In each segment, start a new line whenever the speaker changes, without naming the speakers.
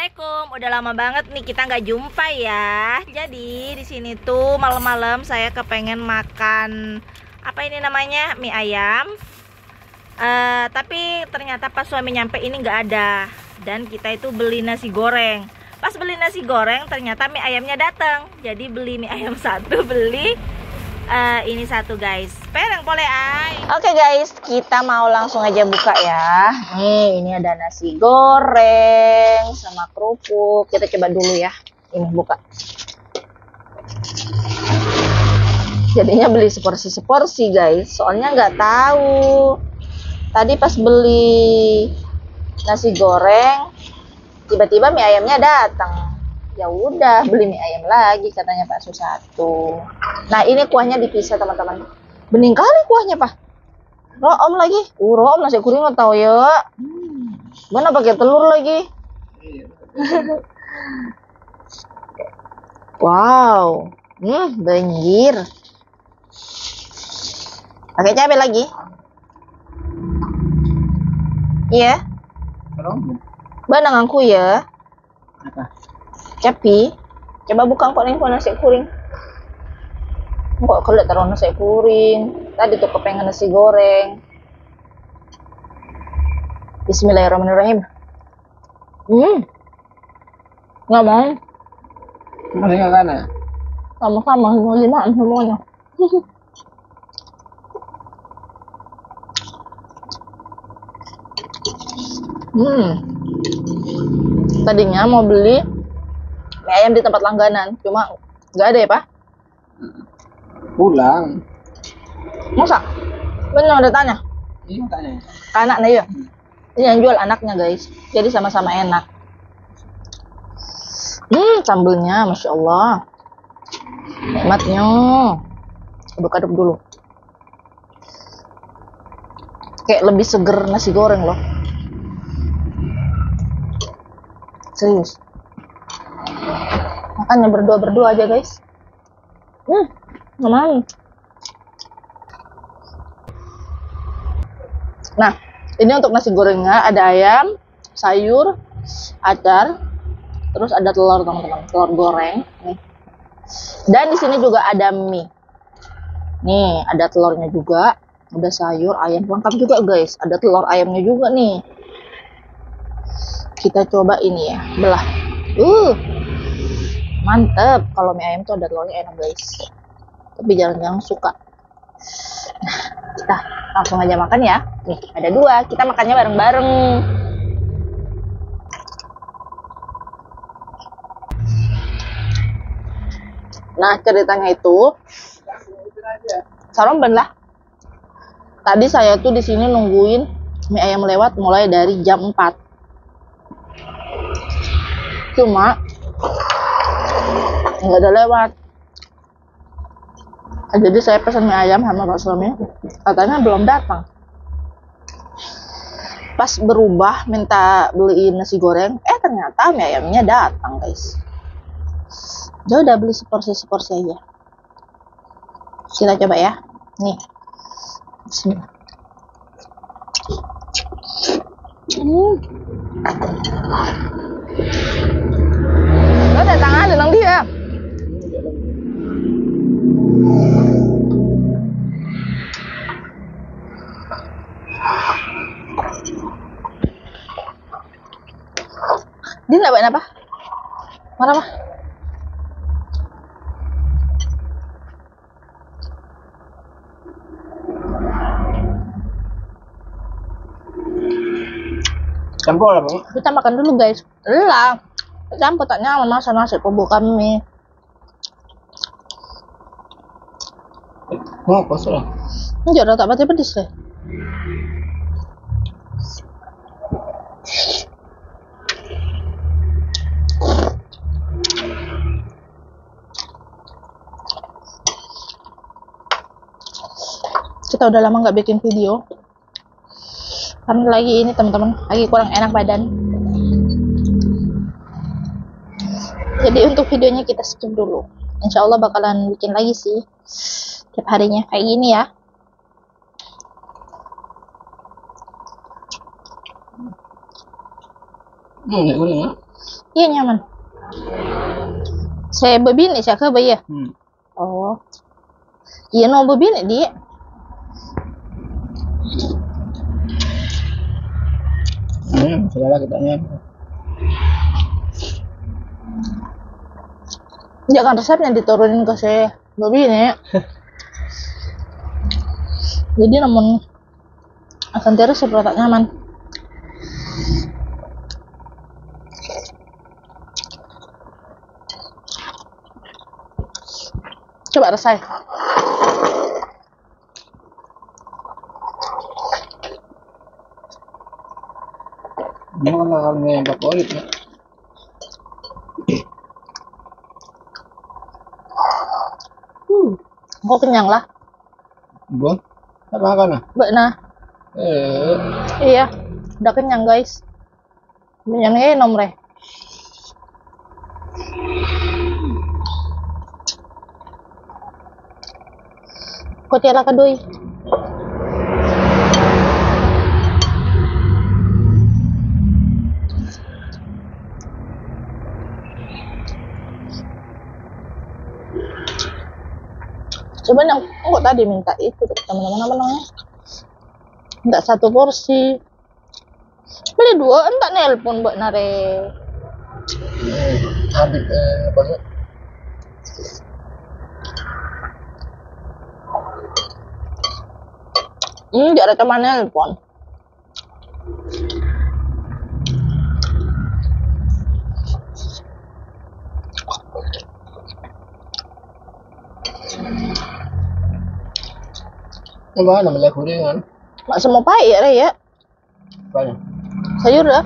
Assalamualaikum. Udah lama banget nih kita nggak jumpa ya. Jadi di sini tuh malam-malam saya kepengen makan apa ini namanya mie ayam. Eh, tapi ternyata pas suami nyampe ini nggak ada. Dan kita itu beli nasi goreng. Pas beli nasi goreng ternyata mie ayamnya datang. Jadi beli mie ayam satu beli eh, ini satu guys. Pereng boleh ay. Oke guys, kita mau langsung aja buka ya. Nih, ini ada nasi goreng sama kerupuk. Kita coba dulu ya. Ini buka. Jadinya beli seporsi-seporsi guys. Soalnya nggak tahu. Tadi pas beli nasi goreng, tiba-tiba mie ayamnya datang. Ya udah, beli mie ayam lagi katanya Pak Susatu. Nah, ini kuahnya dipisah teman-teman. Bening kali kuahnya, Pak. Room lagi. Uh, room nasi kuning nggak tahu ya. Hmm. Mana pakai telur lagi? wow. Hmm, banjir. Pakai cabai lagi. Iya. Banang aku ya.
Apa?
Capi. Coba buka kok nasi kuning. Kok kalau taruh nasi kuning. Tadi tuh kepengen nasi goreng. Bismillahirrahmanirrahim. Hmm. Nggak mau.
Mana yang kana?
Sama-sama. Mau limaan semuanya. hmm. Tadinya mau beli mie ayam di tempat langganan. Cuma nggak ada ya, Pak?
Pulang.
Masa? Bener ada tanya.
Iya tanya.
Anaknya ya. Ini yang jual anaknya guys. Jadi sama-sama enak. Hmm, sambelnya, masya Allah. Nikmatnya. Aduk-aduk dulu. Kayak lebih seger nasi goreng loh. Serius. Makanya berdua-berdua aja guys. Hmm, nggak Nah, ini untuk nasi gorengnya ada ayam, sayur, acar, terus ada telur teman-teman, telur goreng. Nih. Dan di sini juga ada mie. Nih, ada telurnya juga, ada sayur, ayam lengkap juga guys. Ada telur ayamnya juga nih. Kita coba ini ya, belah. Uh, mantep. Kalau mie ayam tuh ada telurnya enak guys. Tapi jarang-jarang suka. Nah, kita langsung aja makan ya. Nih, ada dua. Kita makannya bareng-bareng. Nah, ceritanya itu Saromben lah. Tadi saya tuh di sini nungguin mie ayam lewat mulai dari jam 4. Cuma nggak ada lewat. Jadi saya pesan mie ayam sama pak suami katanya belum datang pas berubah minta beliin nasi goreng eh ternyata mie ayamnya datang guys. Ya udah beli seporsi seporsi aja. Kita coba ya. Nih. Bismillah. Hmm.
Campur apa?
Kita makan dulu guys. Lah, campur tak nyaman masa nasi bubuk kami.
Oh, kosong.
Enggak ada tak baca pedes deh. Kita udah lama nggak bikin video. Karena lagi ini teman-teman, lagi kurang enak badan. Jadi untuk videonya kita skip dulu. Insya Allah bakalan bikin lagi sih. Tiap harinya kayak gini ya.
Hmm?
Iya nyaman. Saya begini siya ka ba iya?
Hmm.
Oh. Iya no begini di.
Hmm, salah kita nya.
Jangan resepnya diturunin ke saya begini. Jadi namun akan terus seperti nyaman. Coba rasai.
Ini kan kalau yang favorit ya.
Hmm. Kok kenyang lah.
Bu, apa makan ah?
Mbak nah.
Eh,
Iya, udah kenyang guys. Kenyangnya nomre. Kok tiara kadoi? Cuman yang kok tadi minta itu teman-teman apa namanya? Enggak satu porsi. Beli dua, enggak nelpon buat nare.
adik eh, apa sih?
Hmm, enggak ada teman nelpon.
Apa namanya gorengan?
Mak semua pahit ya, ya.
Banyak.
Sayur dah.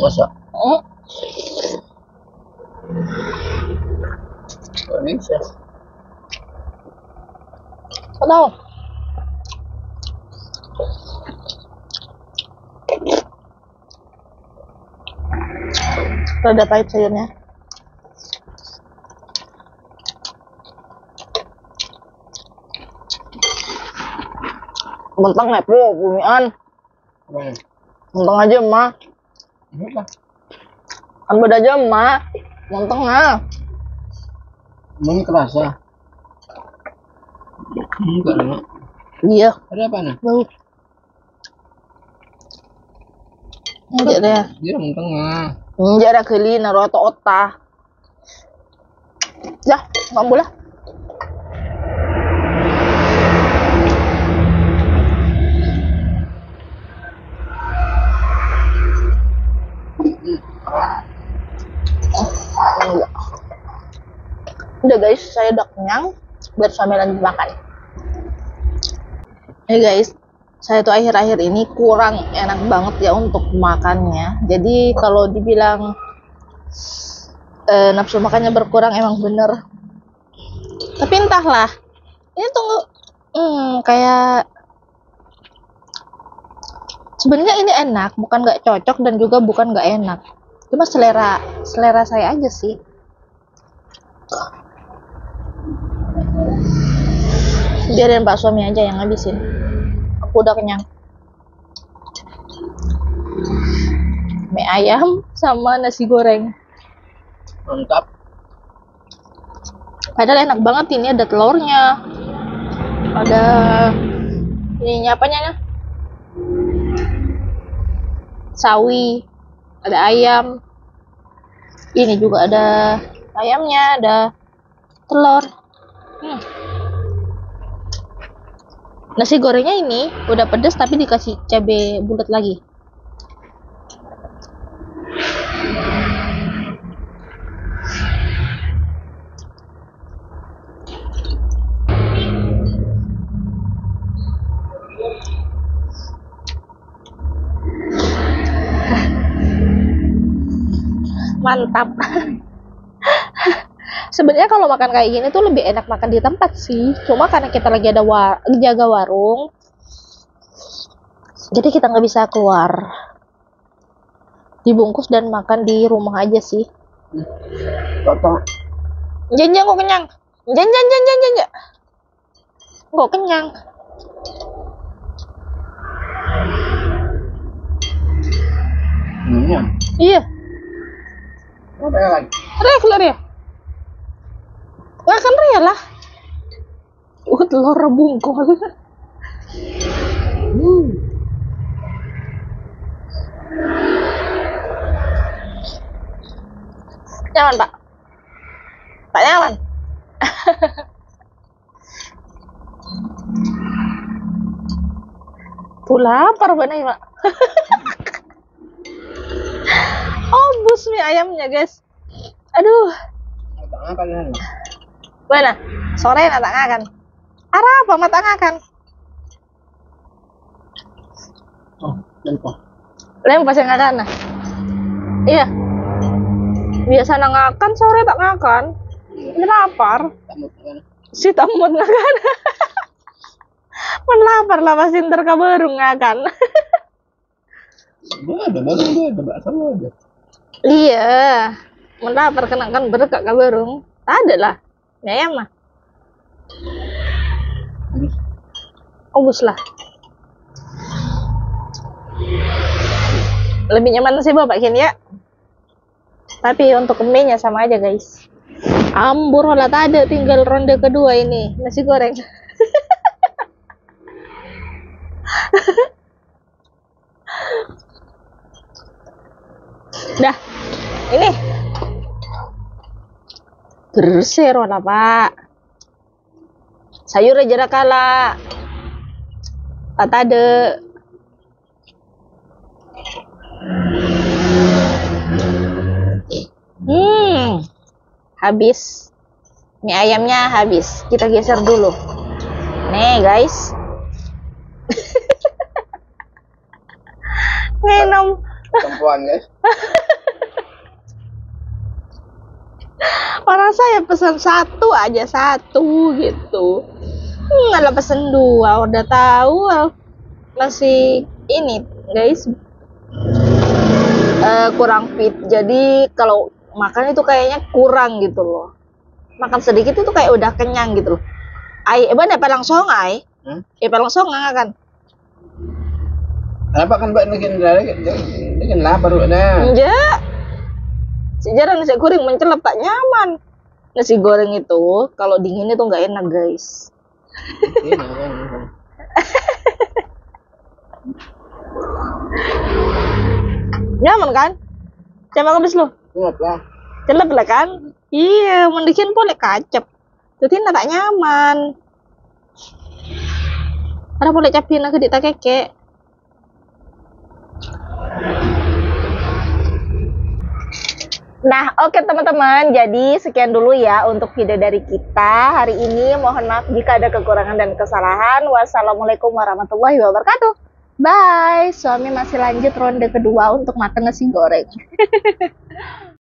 Masa?
Hmm.
Gak bisa.
Kau tahu? Rada pahit sayurnya. Mentang nih bro, bumian.
Ya?
Mentang aja.
Ini apa?
Kan beda aja mah. Mentang ah.
Ini kerasa. Enggak nak.
Iya.
Ada apa nah?
Bau. Enggak deh.
Dia orang tengah.
Enggak ada keli naruh atau ota. Ya, nggak boleh. Udah guys, saya udah kenyang. Biar sambil lanjut makan. Eh guys, saya tuh akhir-akhir ini kurang enak banget ya untuk makannya. Jadi kalau dibilang eh, nafsu makannya berkurang emang bener. Tapi entahlah, ini tunggu hmm, kayak sebenarnya ini enak, bukan nggak cocok dan juga bukan nggak enak. Cuma selera selera saya aja sih. Biarin Pak suami aja yang ngabisin. Aku udah kenyang. Mie ayam sama nasi goreng.
Mantap.
Padahal enak banget ini ada telurnya. Ada ininya apanya nya? Sawi. Ada ayam. Ini juga ada ayamnya, ada telur. Hmm. Nasi gorengnya ini udah pedas tapi dikasih cabai bulat lagi. Mantap. Sebenarnya kalau makan kayak gini tuh lebih enak makan di tempat sih. Cuma karena kita lagi ada war jaga warung, jadi kita nggak bisa keluar. Dibungkus dan makan di rumah aja sih. Jangan kok kenyang. Jangan jangan jangan. Kok kenyang.
Ya.
Iya.
Apa lagi?
Ya? Nggak kan Ria lah. Uh, telur rebungkol.
Hmm.
Nyaman, Pak? Pak nyaman? Tuh lapar banget Pak. oh, bus mie ayamnya, guys. Aduh,
Tak makan kan?
Mana? Sore nak ngakan. Arah apa mata ngakan?
Oh, lupa.
Lem pas yang ngakan. Iya. Biasa nak ngakan sore tak ngakan. Ini lapar. Si tamut ngakan. Men lapar lah pasti ntar kabarung ngakan.
Ada, ada, ada, bakso ada.
iya. Men lapar kena kan berkak kabarung. Tak ada lah. Ya mah. Obus lah. Lebih nyaman sih bapak Ken ya. Tapi untuk mie sama aja guys. Ambur lah tak ada tinggal ronde kedua ini nasi goreng. Dah. Ini. Bersih lah pak. Sayur aja. Tak ada. Hmm. Habis. Mie ayamnya habis. Kita geser dulu. Nih, guys. Minum.
Perempuan guys.
Orang saya pesan satu aja satu gitu. Hmm, Nggak pesen dua. Udah tahu masih ini, guys. Eh, kurang fit. Jadi kalau makan itu kayaknya kurang gitu loh. Makan sedikit itu kayak udah kenyang gitu loh. Ai, eh mana langsung ai?
Hmm?
Eh langsung kan?
Kenapa kan buat bikin dari bikin lapar na.
Enggak. Sejarah nasi goreng mencelap tak nyaman. Nasi goreng itu kalau dingin itu nggak enak guys. Nyaman kan? Coba habis lu.
Ingat lah.
Celep lah kan? Iya, mending boleh kacep. Jadi tak nyaman. Ada boleh capin aku di keke. Nah, oke teman-teman. Jadi sekian dulu ya untuk video dari kita hari ini. Mohon maaf jika ada kekurangan dan kesalahan. Wassalamualaikum warahmatullahi wabarakatuh. Bye. Suami masih lanjut ronde kedua untuk makan nasi goreng.